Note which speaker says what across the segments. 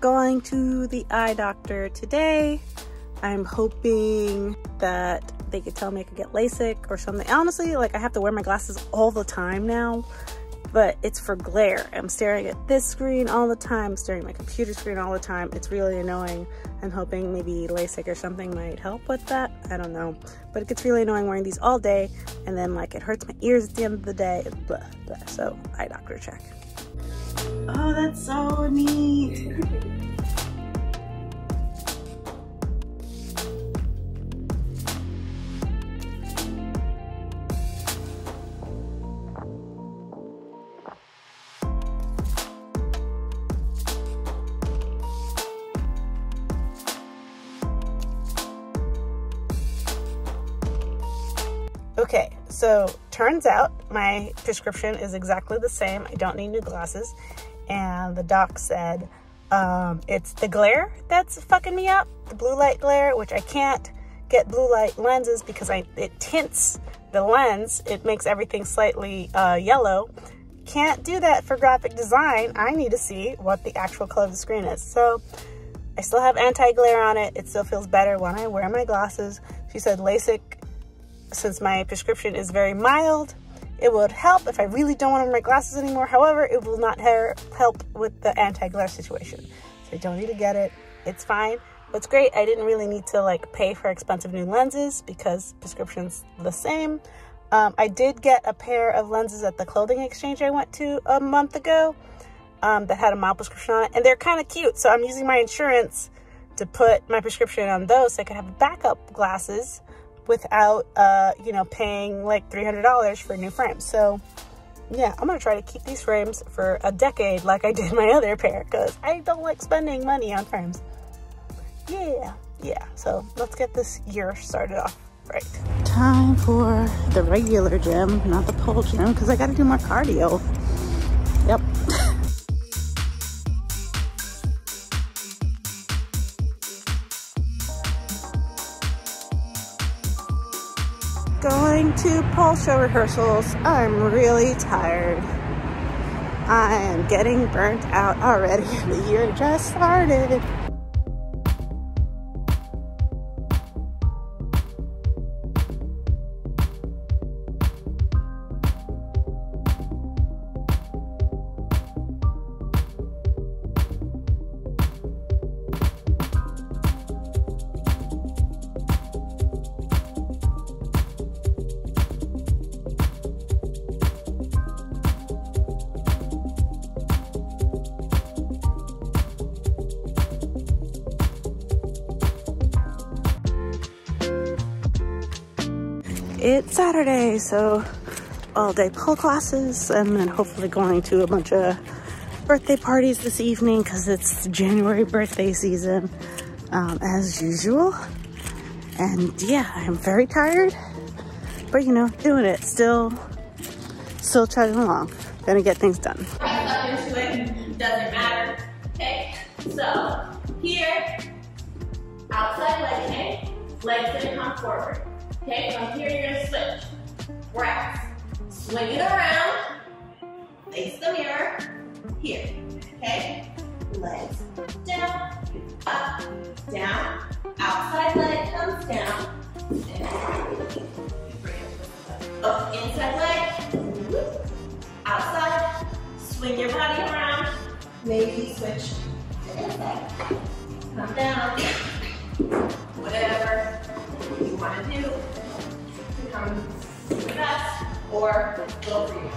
Speaker 1: Going to the eye doctor today. I'm hoping that they could tell me I could get LASIK or something. Honestly, like I have to wear my glasses all the time now, but it's for glare. I'm staring at this screen all the time, staring at my computer screen all the time. It's really annoying. I'm hoping maybe LASIK or something might help with that. I don't know. But it gets really annoying wearing these all day and then like it hurts my ears at the end of the day. Blah, blah. So eye doctor check. Oh, that's so neat. Okay, so turns out my prescription is exactly the same. I don't need new glasses. And the doc said um, it's the glare that's fucking me up, the blue light glare, which I can't get blue light lenses because I it tints the lens. It makes everything slightly uh, yellow. Can't do that for graphic design. I need to see what the actual color of the screen is. So I still have anti-glare on it. It still feels better when I wear my glasses. She said LASIK since my prescription is very mild, it would help if I really don't want to wear glasses anymore. However, it will not help with the anti-glare situation. So I don't need to get it. It's fine. What's great, I didn't really need to like pay for expensive new lenses because prescription's the same. Um, I did get a pair of lenses at the clothing exchange I went to a month ago um, that had a mild prescription on it, and they're kind of cute. So I'm using my insurance to put my prescription on those so I could have backup glasses without, uh, you know, paying like $300 for new frames. So yeah, I'm gonna try to keep these frames for a decade like I did my other pair because I don't like spending money on frames. Yeah, yeah, so let's get this year started off right. Time for the regular gym, not the pole gym, because I gotta do more cardio. To pole show rehearsals. I'm really tired. I am getting burnt out already. The year just started. It's Saturday, so all day pole classes and then hopefully going to a bunch of birthday parties this evening because it's January birthday season um, as usual. And yeah, I'm very tired, but you know, doing it, still, still chugging along. Gonna get things done.
Speaker 2: Doesn't matter, okay? So, here, outside leg kick, legs gonna come forward. Okay, from here you're gonna switch. Breath. Swing it around. Face the mirror. Here. Okay? Legs down, up, down. Outside leg comes down. Up, inside leg. Outside. Swing your body around. Maybe switch to inside. Come down. Whatever to do become best or go for you.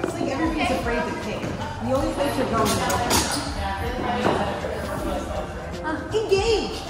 Speaker 3: It's like everybody's afraid to take. The only place you're going is uh, engage.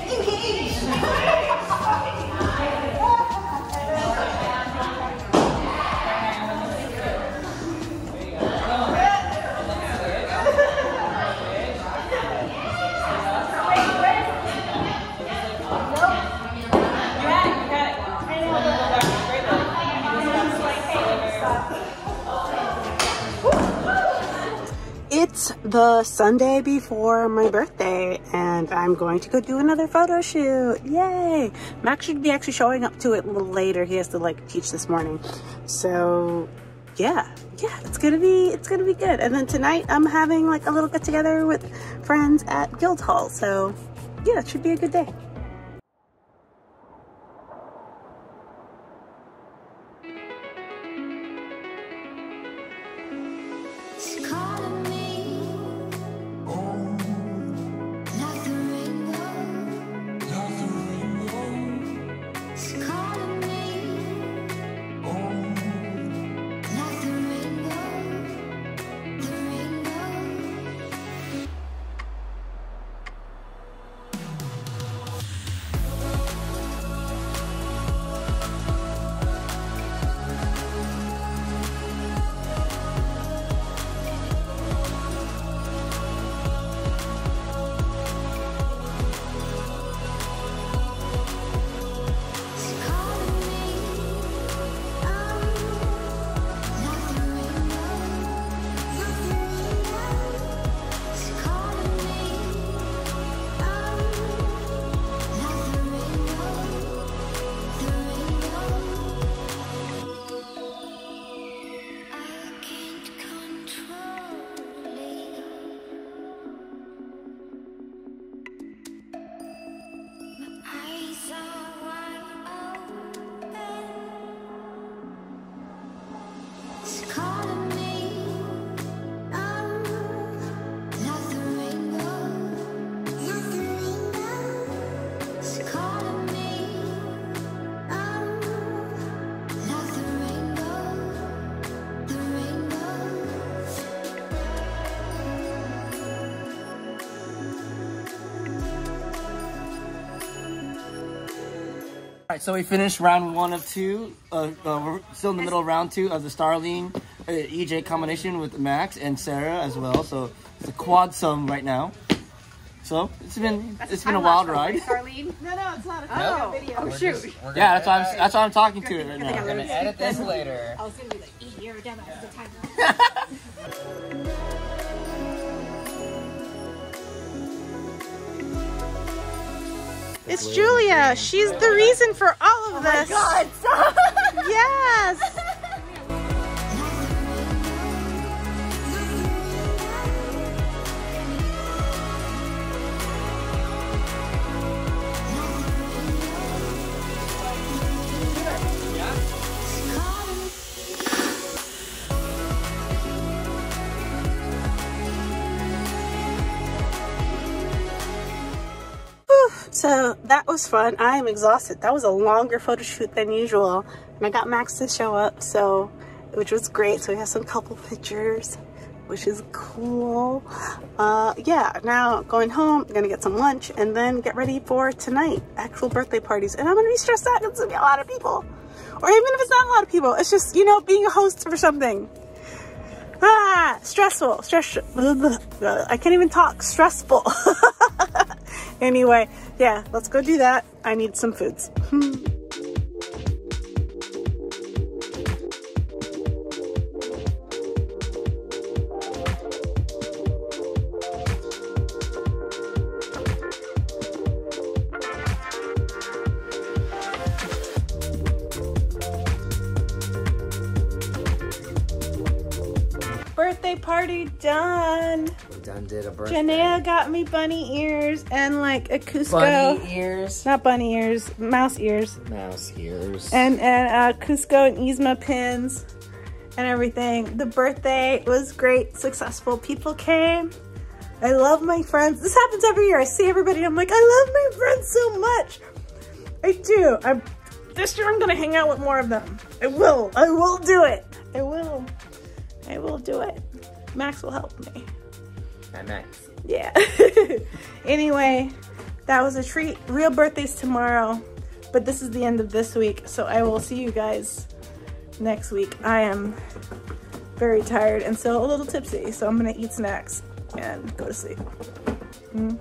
Speaker 1: The Sunday before my birthday and I'm going to go do another photo shoot. Yay! Max should be actually showing up to it a little later. He has to like teach this morning. So yeah, yeah, it's gonna be it's gonna be good. And then tonight I'm having like a little get together with friends at Guildhall. So yeah, it should be a good day.
Speaker 4: Right, so we finished round one of two. Uh, uh, we're still in the middle of round two of the Starline uh, EJ combination with Max and Sarah as well. So it's a quad sum right now. So it's been it's been a wild ride.
Speaker 3: Darlene? No, no, it's not a
Speaker 5: No.
Speaker 3: video.
Speaker 5: Oh, shoot.
Speaker 4: Yeah, that's why I'm that's why I'm talking to it right now.
Speaker 5: We're gonna edit this later.
Speaker 3: I was gonna be like, eat your demo at
Speaker 1: It's Julia. She's the reason for all of oh this.
Speaker 2: God, stop.
Speaker 1: Yes. So that was fun. I am exhausted. That was a longer photo shoot than usual. And I got Max to show up, so which was great. So we have some couple pictures, which is cool. Uh, yeah, now going home, gonna get some lunch and then get ready for tonight, actual birthday parties. And I'm gonna be stressed out 'cause it's gonna be a lot of people. Or even if it's not a lot of people, it's just, you know, being a host for something. Ah, stressful, stress. I can't even talk. Stressful. anyway, yeah, let's go do that. I need some foods. party done.
Speaker 5: We done did a birthday.
Speaker 1: Janaea got me bunny ears and like a Kuzco.
Speaker 5: Bunny ears.
Speaker 1: Not bunny ears, mouse ears.
Speaker 5: Mouse ears.
Speaker 1: and and uh, Kuzco and Yzma pins and everything. The birthday was great, successful. People came. I love my friends. This happens every year. I see everybody. I'm like, I love my friends so much. I do. I'm, this year I'm gonna hang out with more of them. I will. I will do it. I will. I will do it. Max will help me.
Speaker 5: Hi, Max.
Speaker 1: Yeah. anyway, that was a treat. Real birthdays tomorrow, but this is the end of this week, so I will see you guys next week. I am very tired and still a little tipsy, so I'm gonna eat snacks and go to sleep. Mm.